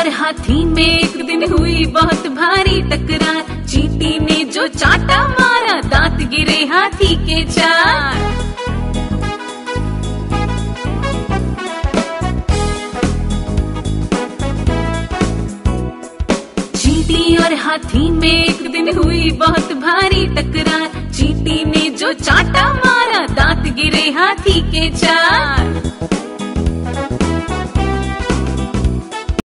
और हाथी में एक दिन हुई बहुत भारी तकरार चीटी ने जो चाटा मारा, दांत गिरे हाथी के चार। चीटी और हाथी में एक दिन हुई बहुत भारी टकरार। चीटी ने जो चाटा मारा, दांत गिरे हाथी के चार।